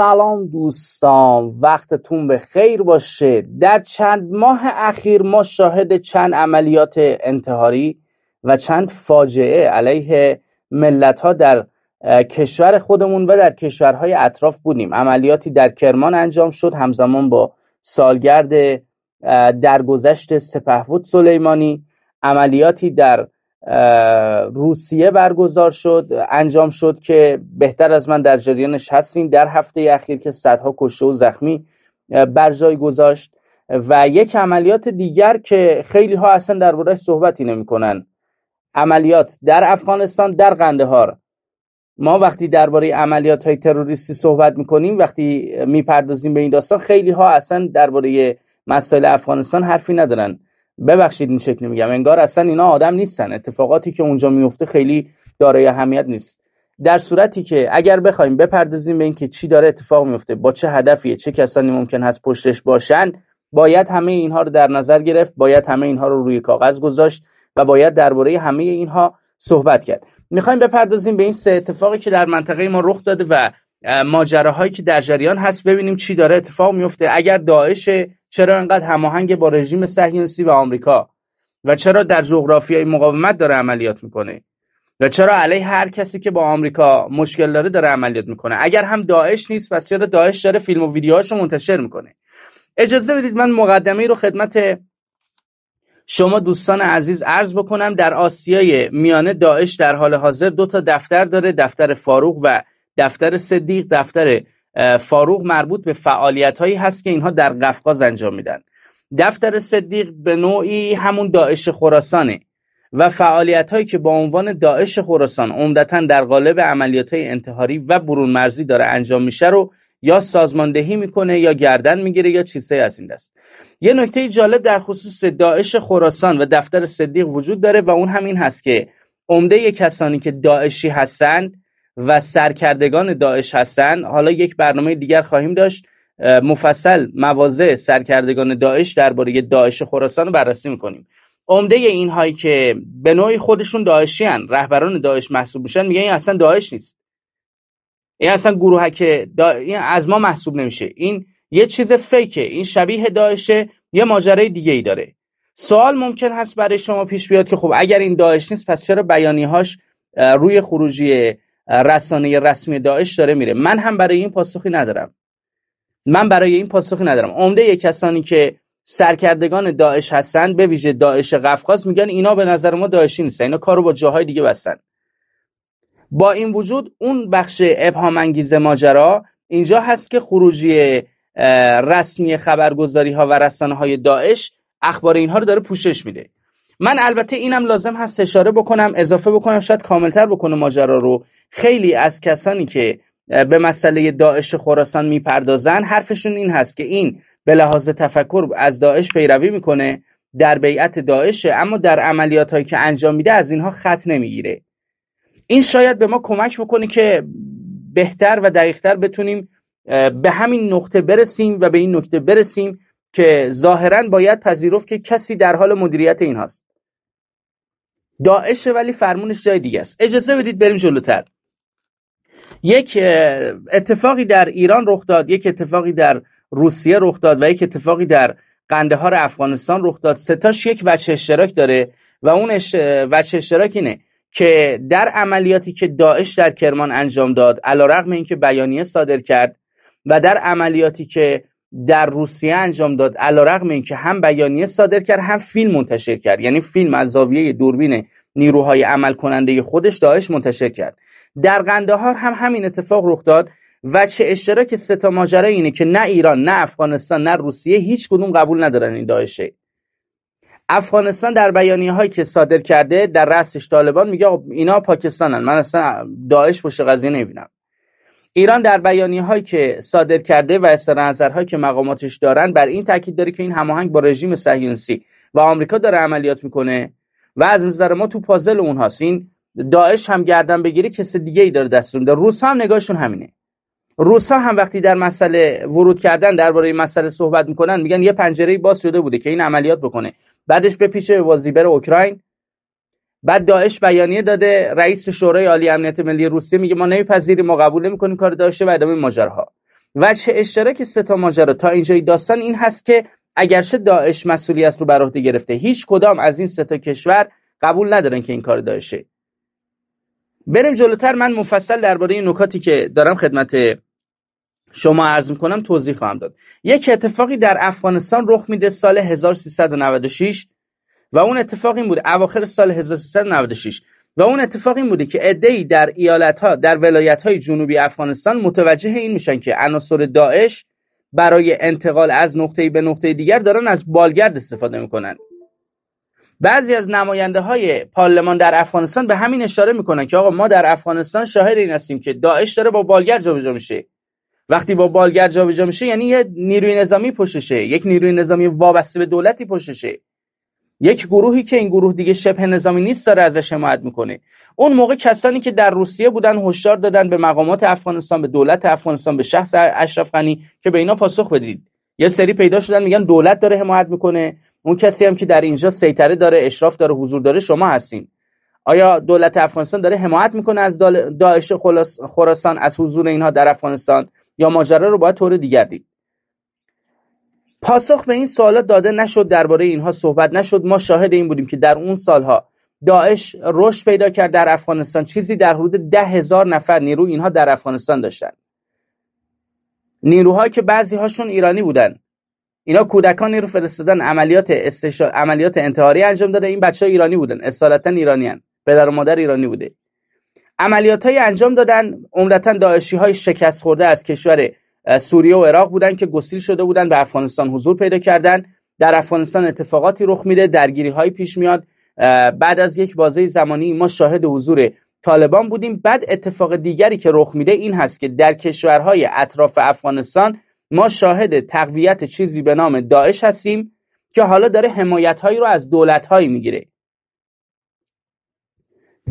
سلام دوستان وقتتون به خیر باشه. در چند ماه اخیر ما شاهد چند عملیات انتحاری و چند فاجعه علیه ملت ها در کشور خودمون و در کشورهای اطراف بودیم. عملیاتی در کرمان انجام شد همزمان با سالگرد درگذشت سپهبد سلیمانی. عملیاتی در روسیه برگزار شد انجام شد که بهتر از من در جریانش هستین. در هفته اخیر که صدها کشته و زخمی بر جای گذاشت و یک عملیات دیگر که خیلی ها اصلا دربارهش صحبتی نمی‌کنن. عملیات در افغانستان در قندهار. ما وقتی درباره عملیات های تروریستی صحبت می‌کنیم وقتی می‌پردازیم به این داستان خیلی ها اصلا درباره مسائل افغانستان حرفی ندارن. ببخشید این شکلی میگم. انگار اصلا اینا آدم نیستن. اتفاقاتی که اونجا میفته خیلی دارای اهمیت نیست. در صورتی که اگر بخوایم بپردازیم به اینکه چی داره اتفاق میفته با چه هدفیه چه کسانی ممکن هست پشتش باشن باید همه اینها رو در نظر گرفت باید همه اینها رو روی کاغذ گذاشت و باید درباره همه اینها صحبت کرد. می‌خوایم بپردازیم به این سه اتفاقی که در منطقه ما رخ داده و ماجراهایی که در جریان هست ببینیم چی داره اتفاق میفته. اگر داعش چرا انقدر هماهنگ با رژیم صهیونیستی و آمریکا؟ و چرا در جغرافیای مقاومت داره عملیات می‌کنه؟ و چرا علیه هر کسی که با آمریکا مشکل داره داره عملیات می‌کنه؟ اگر هم داعش نیست پس چرا داعش داره فیلم و ویدیوهاشو منتشر می‌کنه؟ اجازه بدید من مقدمه رو خدمت شما دوستان عزیز عرض بکنم. در آسیای میانه داعش در حال حاضر دو تا دفتر داره دفتر فاروق و دفتر صدیق دفتر فاروق مربوط به فعالیت هایی هست که اینها در قفقاز انجام میدن. دفتر صدیق به نوعی همون داعش خراسانه و فعالیت هایی که با عنوان داعش خراسان عمدتا در قالب عملیات های انتحاری و برون مرزی داره انجام میشه رو یا سازماندهی می‌کنه یا گردن می‌گیره یا چیزهایی از این دست. یه نکته جالب در خصوص داعش خراسان و دفتر صدیق وجود داره و اون همین هست که عمده کسانی که داعشی هستند و سرکردگان داعش هستن. حالا یک برنامه دیگر خواهیم داشت. مفصل مواضع سرکردگان داعش درباره داعش خراسان رو بررسی می‌کنیم. عمده اینهایی که به نوعی خودشون داعشی رهبران داعش محسوب میشن میگن این اصلا داعش نیست. این اصلا گروه که دا... این از ما محسوب نمیشه. این یه چیز فیکه. این شبیه داعشه یه ماجرای دیگه ای داره. سوال ممکن هست برای شما پیش بیاد که خب اگر این داعش نیست پس چرا بیانیهاش روی خروجی رسانه رسمی داعش داره میره. من هم برای این پاسخی ندارم. من برای این پاسخی ندارم. عمده کسانی که سرکردگان داعش هستن به ویژه داعش قفقاز میگن اینا به نظر ما داعشی نیستن. اینا کارو با جاهای دیگه بستن. با این وجود اون بخش ابهام انگیز ماجرا اینجا هست که خروجی رسمی خبرگزاری ها و رسانه های داعش اخبار اینها رو داره پوشش میده. من البته اینم لازم هست اشاره بکنم اضافه بکنم شاید کاملتر بکنه ماجرا رو. خیلی از کسانی که به مسئله داعش خراسان می‌پردازن حرفشون این هست که این به لحاظ تفکر از داعش پیروی می‌کنه در بیعت داعشه اما در عملیات هایی که انجام میده از اینها خط نمی‌گیره. این شاید به ما کمک بکنه که بهتر و دقیقتر بتونیم به همین نقطه برسیم و به این نکته برسیم که ظاهرا باید پذیرفت که کسی در حال مدیریت این هاست. داعش ولی فرمونش جای دیگه است. اجازه بدید بریم جلوتر. یک اتفاقی در ایران رخ داد یک اتفاقی در روسیه رخ داد و یک اتفاقی در قندهار افغانستان رخ داد. ستاش یک وجه اشتراک داره و اون اش... وجه اشتراک اینه که در عملیاتی که داعش در کرمان انجام داد علیرغم اینکه بیانیه صادر کرد و در عملیاتی که در روسیه انجام داد علیرغم اینکه هم بیانیه صادر کرد هم فیلم منتشر کرد. یعنی فیلم از زاویه دوربین نیروهای عمل کننده خودش داعش منتشر کرد. در قندهار هم همین اتفاق رخ داد و چه اشتراک سه تا ماجرا اینه که نه ایران نه افغانستان نه روسیه هیچ کدوم قبول ندارن این داعشه افغانستان در بیانیه هایی که صادر کرده در رأسش طالبان میگه اینا پاکستانن من اصلا داعش پشت قضیه نمی‌بینم. ایران در بیانیه هایی که صادر کرده و اظهار نظرهایی که مقاماتش دارن بر این تاکید داره که این هماهنگ با رژیم صهیونیستی و آمریکا داره عملیات می‌کنه و از نظر ما تو پازل اونهاست این داعش هم گردن بگیره کس دیگه ای داره دستور میده. روس هم نگاهشون همینه. روس هم وقتی در مسئله ورود کردن درباره این مسئله صحبت می‌کنن میگن یه پنجره باز شده بوده که این عملیات بکنه. بعدش بپیچه به وازیبر اوکراین. بعد داعش بیانیه داده رئیس شورای عالی امنیت ملی روسیه میگه ما نمیپذیریم ما قبول نمی‌کنیم کار داعش و ادامه ماجراها. وجه اشتراک ستا ماجرا. تا اینجای داستان این هست که اگرچه داعش مسئولیت رو بر عهده گرفته هیچ کدام از این ستا کشور قبول ندارن که این کار داعشه. بریم جلوتر. من مفصل درباره این نکاتی که دارم خدمت شما عرض می‌کنم توضیح خواهم داد. یک اتفاقی در افغانستان رخ میده سال 1396 و اون اتفاق این بود اواخر سال 1396 و اون اتفاق این بوده که عده‌ای در ایالت ها در ولایت های جنوبی افغانستان متوجه این میشن که عناصر داعش برای انتقال از نقطه به نقطه دیگر دارن از بالگرد استفاده می‌کنن. بعضی از نماینده های پارلمان در افغانستان به همین اشاره می‌کنن که آقا ما در افغانستان شاهد این هستیم که داعش داره با بالگرد جابجا میشه. وقتی با بالگرد جابجا میشه یعنی یه نیروی نظامی پشتشه یک نیروی نظامی وابسته به دولتی پشتشه. یک گروهی که این گروه دیگه شبه نظامی نیست داره ازش حمایت می‌کنه. اون موقع کسانی که در روسیه بودن هشدار دادن به مقامات افغانستان به دولت افغانستان به شخص اشرف غنی که به اینا پاسخ بدید. یه سری پیدا شدن میگن دولت داره حمایت می‌کنه. اون کسی هم که در اینجا سیطره داره اشراف داره حضور داره شما هستین. آیا دولت افغانستان داره حمایت می‌کنه از داعش خراسان از حضور اینها در افغانستان؟ یا ماجرا رو باید طور دیگر دید؟ پاسخ به این سوالات داده نشد درباره اینها صحبت نشد. ما شاهد این بودیم که در اون سالها داعش رشد پیدا کرد در افغانستان. چیزی در حدود ده هزار نفر نیرو اینها در افغانستان داشتن. نیروهایی که بعضی هاشون ایرانی بودن. اینا کودکانی رو فرستادن عملیات استشا... عملیات انتحاری انجام داده. این بچه ها ایرانی بودن. اصالتا ایرانی هن. پدر و مادر ایرانی بوده. عملیات های انجام دادن. عمدتا داعشی های شکست خورده از کشور سوریه و عراق بودن که گسیل شده بودن به افغانستان حضور پیدا کردن. در افغانستان اتفاقاتی رخ میده درگیری های پیش میاد. بعد از یک بازه زمانی ما شاهد حضور طالبان بودیم. بعد اتفاق دیگری که رخ میده این هست که در کشورهای اطراف افغانستان ما شاهد تقویت چیزی به نام داعش هستیم که حالا داره حمایت هایی رو از دولت هایی می‌گیره.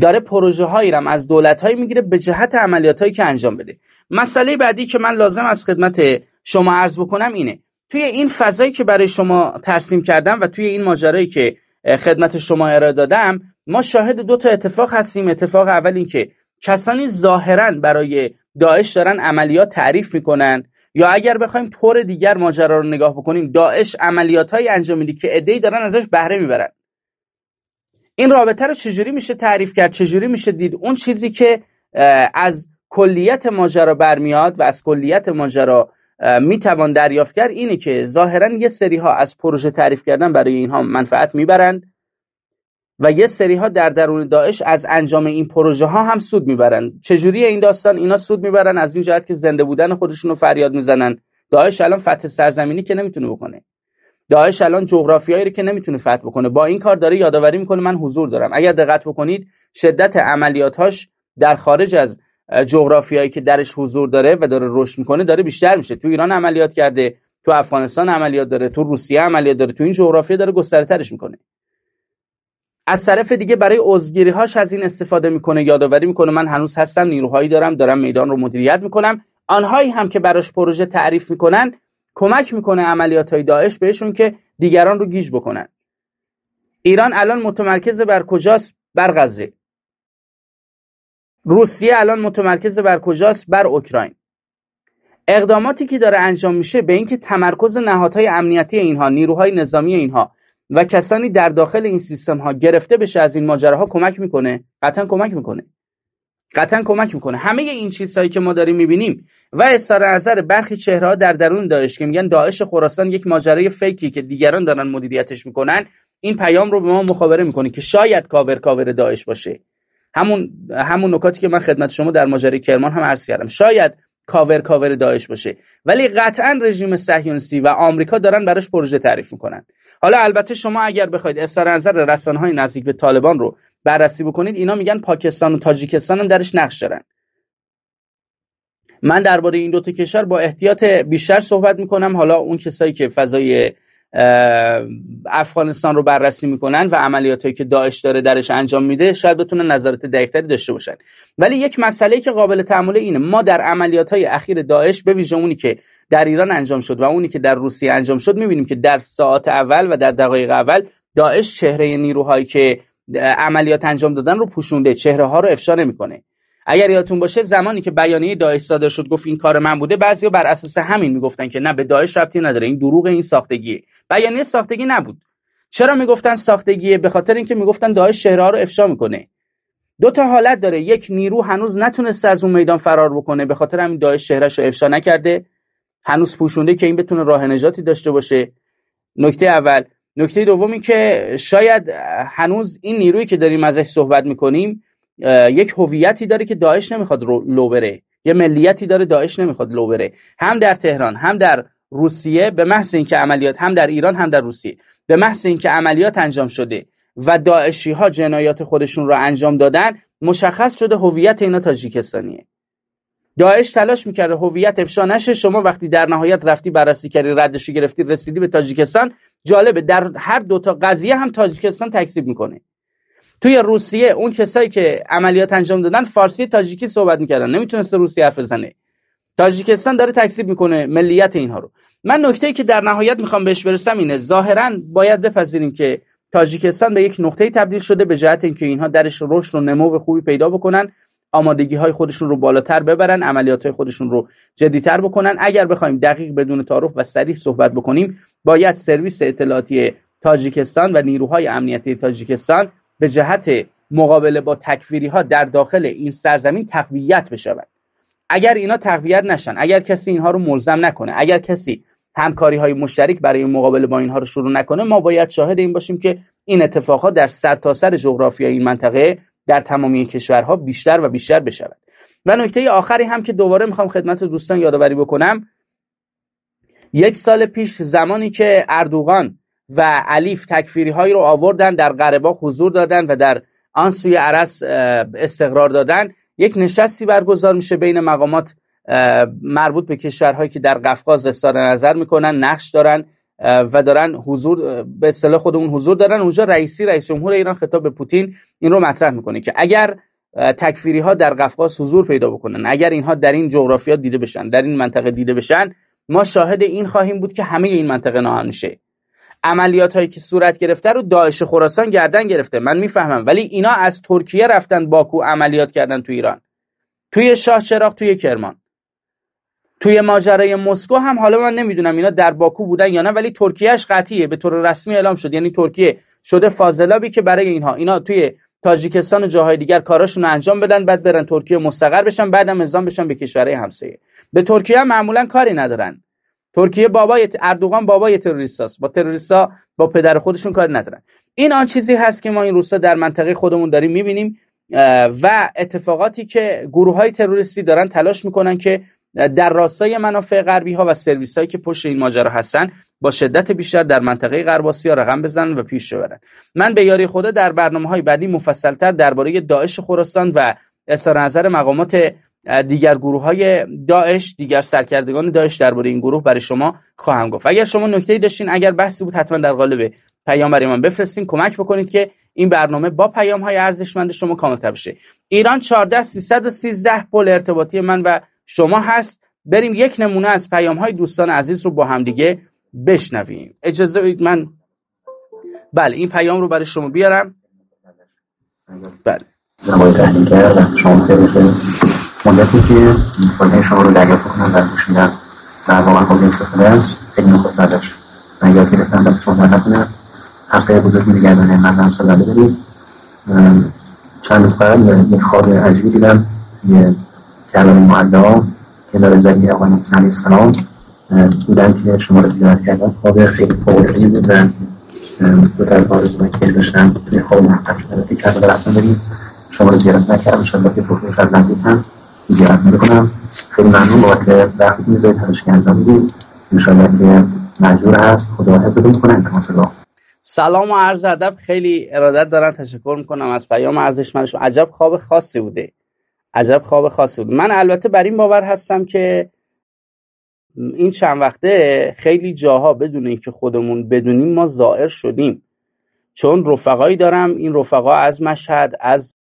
داره پروژه هایی رو از دولت هایی می‌گیره به جهت عملیات هایی که انجام بده. مسئله بعدی که من لازم از خدمت شما عرض بکنم اینه. توی این فضایی که برای شما ترسیم کردم و توی این ماجرایی که خدمت شما ارائه دادم ما شاهد دو تا اتفاق هستیم. اتفاق اول این که کسانی ظاهرا برای داعش دارن عملیات تعریف می‌کنن. یا اگر بخوایم طور دیگر ماجرا رو نگاه بکنیم داعش عملیات های انجام میده که ادعی دارن ازش بهره می‌برن. این رابطه رو چجوری میشه تعریف کرد؟ چجوری میشه دید؟ اون چیزی که از کلیت ماجرا برمیاد و از کلیت ماجرا می‌توان دریافت کرد اینه که ظاهرا یه سری ها از پروژه تعریف کردن برای اینها منفعت می‌برند و یه سری ها در درون داعش از انجام این پروژه ها هم سود می‌برن چجوری این داستان؟ اینا سود می‌برن از این جهت که زنده بودن خودشون رو فریاد می‌زنن. داعش الان فتح سرزمینی که نمی‌تونه بکنه. داعش الان جغرافیایی رو که نمی‌تونه فتح بکنه. با این کار داره یادآوری می‌کنه من حضور دارم. اگر دقت بکنید شدت عملیاتاش در خارج از جغرافیایی که درش حضور داره و داره رشد می‌کنه داره بیشتر میشه. تو ایران عملیات کرده تو افغانستان عملیات داره تو روسیه عملیات داره تو این جغرافیا داره گسترترش می‌کنه. از طرف دیگه برای عضوگیری هاش از این استفاده می‌کنه یادآوری می‌کنه. من هنوز هستم نیروهایی دارم دارم میدان رو مدیریت می‌کنم. آنهایی هم که براش پروژه تعریف می‌کنن کمک می‌کنه عملیات های داعش بهشون که دیگران رو گیج بکنن. ایران الان متمرکز بر کجاست؟ بر غزه. روسیه الان متمرکز بر کجاست؟ بر اوکراین. اقداماتی که داره انجام میشه به اینکه تمرکز نهادهای امنیتی اینها نیروهای نظامی اینها و کسانی در داخل این سیستم ها گرفته بشه از این ماجراها کمک می‌کنه؟ قطعا کمک می‌کنه. قطعا کمک می‌کنه. همه این چیزهایی که ما داریم می‌بینیم و اظهار نظر برخی چهره در درون داعش که میگن داعش خراسان یک ماجرای fake ی که دیگران دارن مدیریتش می‌کنن این پیام رو به ما مخابره می‌کنه که شاید cover cover داعش باشه. همون همون نکاتی که من خدمت شما در ماجرای کرمان هم عرض کردم. شاید cover cover داعش باشه. ولی قطعا رژیم صهیونیستی و آمریکا دارن براش پروژه تعریف می‌کنن. حالا البته شما اگر بخواید اظهار نظر رسانه‌های نزدیک به طالبان رو بررسی بکنید اینا میگن پاکستان و تاجیکستان هم درش نقش دارن. من درباره این دو تا کشور با احتیاط بیشتر صحبت می‌کنم. حالا اون کسایی که فضای افغانستان رو بررسی می‌کنن و عملیاتی که داعش داره درش انجام میده شاید بتونن نظرات دقیقتری داشته باشن. ولی یک مسئله که قابل تحمل اینه. ما در عملیات های اخیر داعش به ویژه اونی که در ایران انجام شد و اونی که در روسیه انجام شد می‌بینیم که در ساعت اول و در دقایق اول داعش چهره نیروهایی که عملیات انجام دادن رو پوشونده چهره ها رو افشا نمی‌کنه. اگر یادتون باشه زمانی که بیانیه داعش صادر شد گفت این کار من بوده بعضیا بر اساس همین می‌گفتن که نه به داعش ربطی نداره این دروغ این ساختگیه. بیانیه ساختگی نبود. چرا می‌گفتن ساختگیه؟ به خاطر اینکه می‌گفتن داعش شهرها رو افشا می‌کنه. دو تا حالت داره. یک نیرو هنوز نتونسته از اون میدان فرار بکنه. به خاطر همین داعش شهرش رو افشا نکرده. هنوز پوشونده که این بتونه راه نجاتی داشته باشه. نکته اول نکته دومی که شاید هنوز این نیرویی که داریم ازش صحبت می‌کنیم یک هویتی داره که داعش نمی‌خواد لو بره. یه ملیتی داره داعش نمی‌خواد لو بره. هم در تهران هم در روسیه به محض اینکه عملیات هم در ایران هم در روسیه. به محض اینکه عملیات انجام شده و داعشی ها جنایات خودشون رو انجام دادن مشخص شده هویت اینا تاجیکستانیه. داعش تلاش می‌کرده هویت افشا نشه شما وقتی در نهایت رفتی بررسی کردی ردش گرفتی رسیدی به تاجیکستان جالبه. در هر دوتا قضیه هم تاجیکستان تکذیب می‌کنه. توی روسیه اون کسایی که عملیات انجام دادن فارسی تاجیکی صحبت می‌کردن. نمی‌تونسته روسی حرف بزنه. تاجیکستان داره تکذیب می‌کنه ملیت اینها رو. من نکته که در نهایت می‌خوام بهش برسم اینه ظاهرا باید بپذیریم که تاجیکستان به یک نقطه تبدیل شده به جهت اینکه اینها درش رشد و نمو خوبی پیدا بکنن. آمادگی های خودشون رو بالاتر ببرن عملیات های خودشون رو جدیتر بکنن. اگر بخوایم دقیق بدون تعارف و صریح صحبت بکنیم باید سرویس اطلاعاتی تاجیکستان و نیروهای امنیتی تاجیکستان به جهت مقابله با تکفیری ها در داخل این سرزمین تقویت بشود. اگر اینا تقویت نشن اگر کسی اینها رو ملزم نکنه اگر کسی همکاری های مشترک برای مقابله با اینها رو شروع نکنه ما باید شاهد این باشیم که این اتفاقات در سرتاسر سر جغرافیای این منطقه در تمامی کشورها بیشتر و بیشتر بشود. و نکته آخری هم که دوباره می‌خوام خدمت دوستان یادآوری بکنم یک سال پیش زمانی که اردوغان و علیف تکفیری هایی رو آوردن در قره حضور دادن و در آن سوی عرس استقرار دادن یک نشستی برگزار میشه بین مقامات مربوط به کشورهایی که در قفقاز اظهار نظر می‌کنن نقش دارن و دارن حضور به اصطلاح خودمون حضور دارن. اونجا رئیسی رئیس جمهور ایران خطاب به پوتین این رو مطرح می‌کنه که اگر تکفیری ها در قفقاز حضور پیدا بکنن اگر اینها در این جغرافیا دیده بشن در این منطقه دیده بشن ما شاهد این خواهیم بود که همه این منطقه ناامن میشه عملیات هایی که صورت گرفته رو داعش خراسان گردن گرفته من می‌فهمم. ولی اینا از ترکیه رفتن باکو عملیات کردن تو ایران. توی شاه چراغ توی کرمان. توی ماجرای مسکو هم حالا من نمی‌دونم اینا در باکو بودن یا نه ولی ترکیهش قطعیه به طور رسمی اعلام شد. یعنی ترکیه شده فاضلابی که برای اینها. اینا توی تاجیکستان و جاهای دیگر کاراشون انجام بدن بعد برن ترکیه مستقر بشن بعدم نظام بشن به کشورهای همسایه. به ترکیه هم معمولا کاری ندارن. ترکیه بابای اردوغان بابای تروریستاست با تروریستا با پدر خودشون کاری ندارن. این آن چیزی هست که ما این روستا در منطقه خودمون داریم می‌بینیم و اتفاقاتی که گروه های تروریستی دارن تلاش می‌کنن که در راستای منافع غربی ها و سرویس هایی که پشت این ماجرا هستن با شدت بیشتر در منطقه غرب آسیا رقم بزنن و پیش ببرن. من به یاری خدا در برنامه های بعدی مفصلتر درباره داعش خراسان و اظهار نظر مقامات دیگر گروه های داعش دیگر سرکردگان داعش درباره این گروه برای شما خواهم گفت. اگر شما نکته داشتین اگر بحثی بود حتما در قالب پیام برای من بفرستین. کمک بکنید که این برنامه با پیام های ارزشمند شما کامل بشه. ایران 14 313 پل ارتباطی من و شما هست بریم یک نمونه از پیام های دوستان عزیز رو با هم دیگه بشنویم. اجازه بدید من بله این پیام رو برای شما بیارم. بله. زبای تحلیل کرد شما خیلی خیلی مدتی که فایده شما رو دریافت کنم و گوش میدم و واقعا قابل استفاده است خیلی نخوت نداشت من یاد گرفتم بس صحبت نکنم حق بزرگ نگردانه من هم سلاله داریم چند روز قبل یک خواب عجیبی دیدم یه کلام معلا کنار زمین آقای موسی علیه السلام بودم که شما رو زیارت کردم خواب خیلی فوق‌العاده‌ای بود و دو طرف آرزوهایی که داشتم توی خواب محقق شده فکر کردم رفتم بریم. شما رو زیارت نکردم. انشاءالله که توفیق از نزدیک هم زیارت می‌کنم. خیلی ممنون بابت وقتی که می‌ذارید تلاش که انجام می‌دید انشاءالله که مجبور هست. خدا حفظتون کنه انتماس الله سلام و عرض ادب. خیلی ارادت دارم. تشکر می‌کنم. از پیام ارزشمندشون. عجب خواب خاصی بوده. عجب خواب خاصی بود. من البته بر این باور هستم که این چند وقته خیلی جاها بدون اینکه خودمون بدونیم ما زائر شدیم. چون رفقایی دارم این رفقا از مشهد از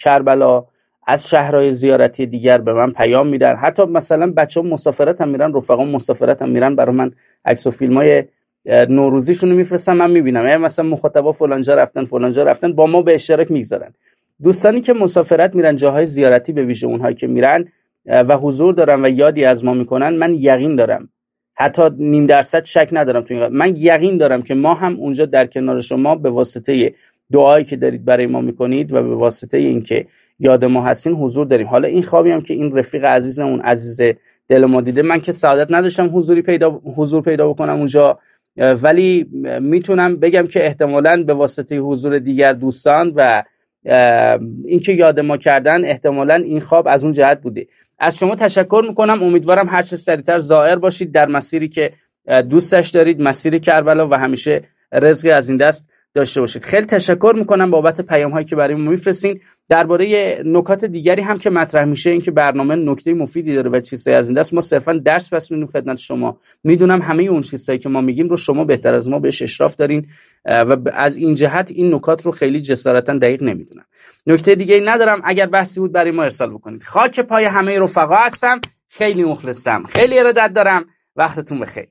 کربلا از شهرهای زیارتی دیگر به من پیام میدن. حتی مثلا بچه ها مسافرت هم میرن رفقا مسافرت هم میرن برای من عکس و فیلم های نوروزیشون رو میفرستن من می‌بینم. مثلا مخاطبا فلانجا رفتن فلانجا رفتن با ما به اشتراک می‌گذارن. دوستانی که مسافرت میرن جاهای زیارتی به ویژه اونهایی که میرن و حضور دارن و یادی از ما می‌کنن من یقین دارم. حتی نیم درصد شک ندارم تو این من یقین دارم که ما هم اونجا در کنار شما به واسطه دعایی که دارید برای ما می‌کنید و به واسطه اینکه یاد ما هستین حضور داریم. حالا این خوابی هم که این رفیق عزیز اون عزیز دل ما دیده من که سعادت نداشتم حضوری پیدا حضور پیدا بکنم اونجا. ولی می‌تونم بگم که احتمالا به واسطه حضور دیگر دوستان و اینکه یاد ما کردن احتمالا این خواب از اون جهت بوده. از شما تشکر می‌کنم. امیدوارم هر چه سریعتر ظاهر باشید در مسیری که دوستش دارید مسیر کربلا و همیشه رزقی از این دست. داشته باشید. خیلی تشکر می‌کنم بابت پیام هایی که برای ما میفرستین. درباره نکات دیگری هم که مطرح میشه اینکه برنامه نکته مفیدی داره و چیزایی از این دست ما صرفا درس بس میدیم خدمت شما. می‌دونم همه اون چیزهایی که ما میگیم رو شما بهتر از ما بهش اشراف دارین و از این جهت این نکات رو خیلی جسارتا دقیق نمی‌دونم. نکته دیگه ندارم. اگر بحثی بود برای ما ارسال بکنید. خاک پای همه رفقا هستم. خیلی مخلصم. خیلی ارادت دارم. وقتتون بخیر.